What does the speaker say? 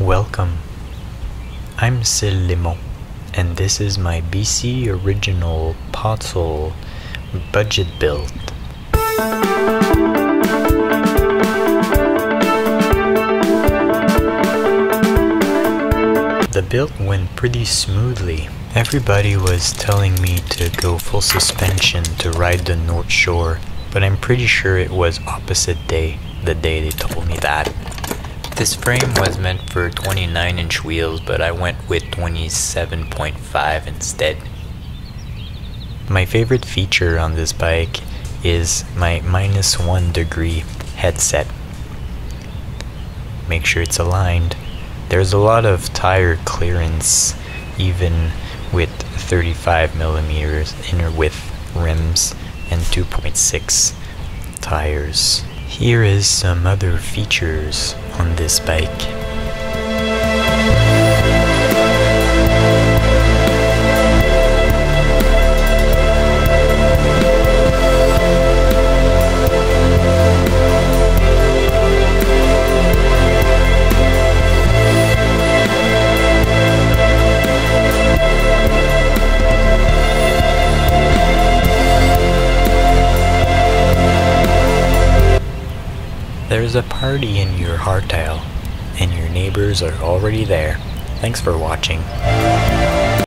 Welcome. I'm Syl Lemon, and this is my BC original Podsol budget build. The build went pretty smoothly. Everybody was telling me to go full suspension to ride the North Shore, but I'm pretty sure it was opposite day the day they told me that. This frame was meant for 29 inch wheels, but I went with 27.5 instead. My favorite feature on this bike is my minus one degree headset. Make sure it's aligned. There's a lot of tire clearance even with 35 millimeters inner width rims and 2.6 tires. Here is some other features on this bike. There's a party in your hardtail, and your neighbors are already there. Thanks for watching.